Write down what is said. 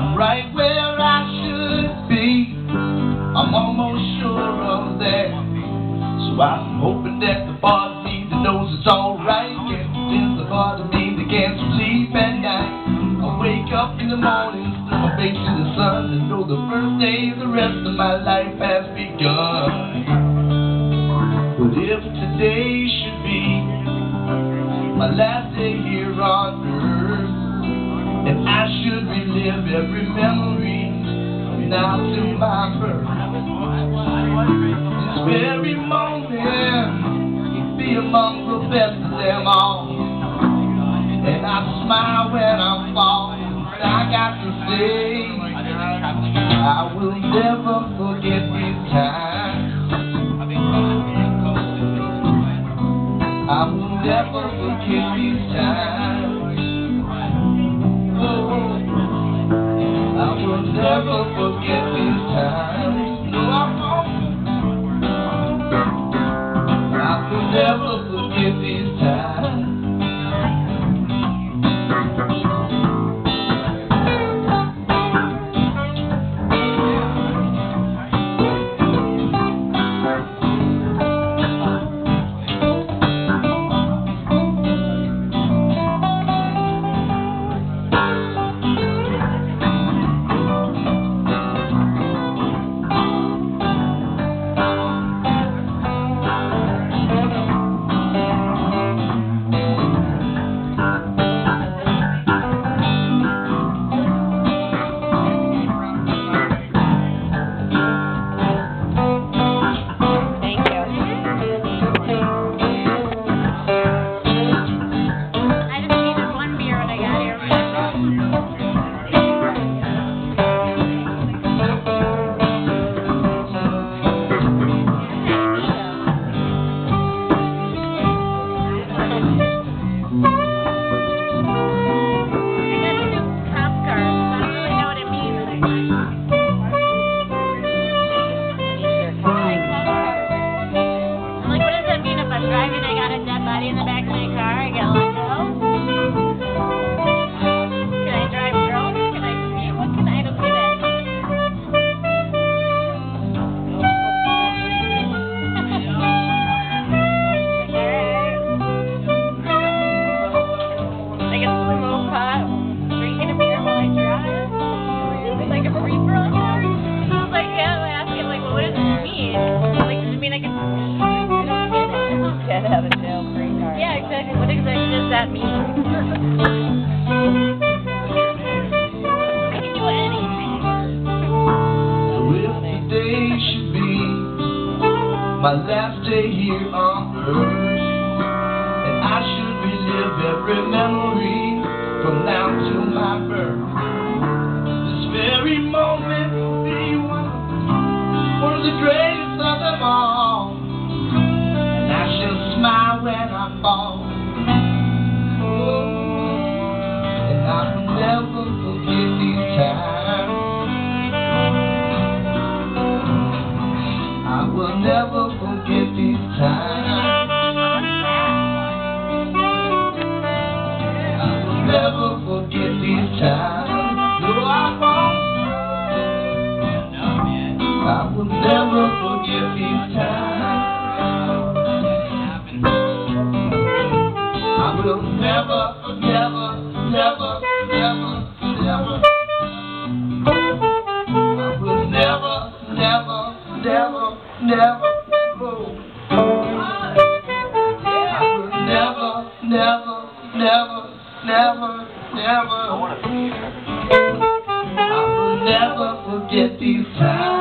I'm right where I should be. I'm almost sure of that. So I'm hoping that the part of me that knows it's alright can is the part of me that can't sleep at night. I wake up in the morning, throw my face to the sun, and know the first day the rest of my life has begun. But if today every memory now to my birth, this very moment be among the best of them all. And I smile when I fall. But I got to say, I will never forget these times. I will never forget these times. Never forget these times. Exactly. What exactly does that mean? My last day here on earth, and I should relive every memory from now to my birth, this very moment will be one of the greatest of them all, and I shall smile when I fall. Will never forget these times. I will never forget these times. No, I won't. I will never forget these times. I will never, never, never, never, never go. Never, never, never, never, never. I will never forget these times.